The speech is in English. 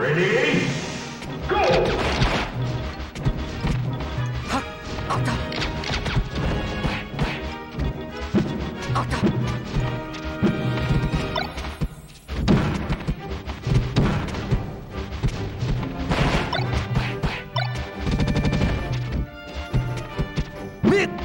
Ready? Go! Mid!